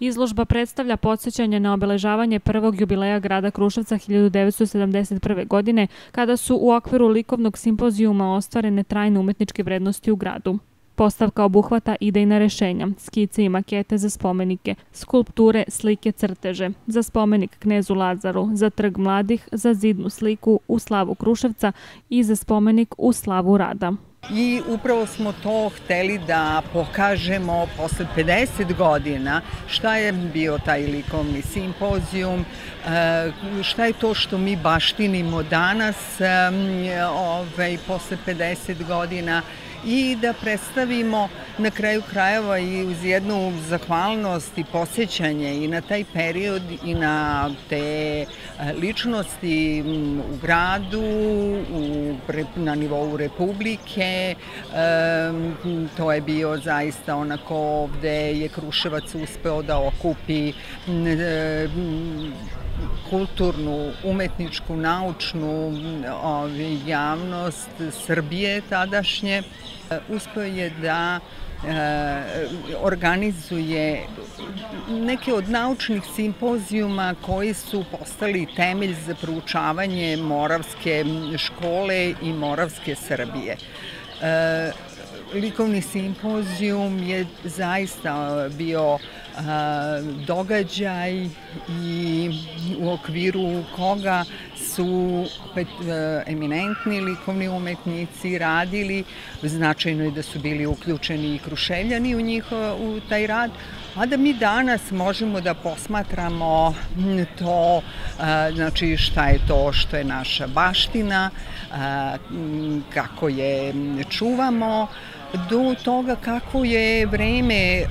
Izložba predstavlja podsjećanje na obeležavanje prvog jubileja grada Kruševca 1971. godine, kada su u okviru likovnog simpozijuma ostvarene trajne umetničke vrednosti u gradu. Postavka obuhvata idejna rešenja, skice i makete za spomenike, skulpture, slike, crteže, za spomenik Knezu Lazaru, za trg mladih, za zidnu sliku u slavu Kruševca i za spomenik u slavu rada. I upravo smo to hteli da pokažemo posle 50 godina šta je bio taj likovni simpozijum, e, šta je to što mi baštinimo danas ovaj, posle 50 godina i da predstavimo na kraju krajeva i uz jednu zahvalnost i posjećanje i na taj period i na te e, ličnosti u gradu, u, na nivou Republike. To je bio zaista onako ovde je Kruševac uspeo da okupi e, kulturnu, umetničku, naučnu javnost Srbije tadašnje. Uspeo je da e, organizuje neke od naučnih simpozijuma koji su postali temelj za proučavanje Moravske škole i Moravske Srbije. Likovni simpozijum je zaista bio događaj i u okviru koga su opet eminentni likovni umetnici radili, značajno je da su bili uključeni i kruševljani u, njih, u taj rad, a da mi danas možemo da posmatramo to, znači šta je to što je naša baština, kako je čuvamo, do toga kako je vreme e,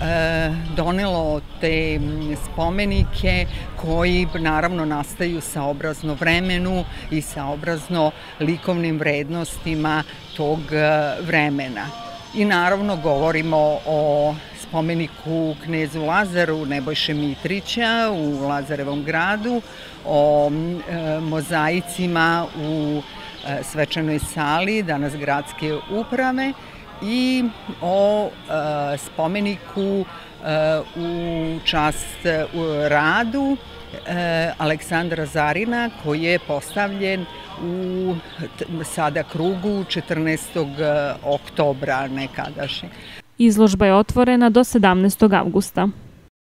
donelo te spomenike koji naravno nastaju sa obrazno vremenu i sa obrazno likovnim vrednostima tog e, vremena. I naravno govorimo o spomeniku knezu Lazaru Nebojše Mitrića u Lazarevom gradu, o e, mozaicima u svečanoj sali, danas gradske uprave, i o e, spomeniku e, u čast u radu e, Aleksandra Zarina koji je postavljen u sada krugu 14. oktobra nekadašnje. Izložba je otvorena do 17. avgusta.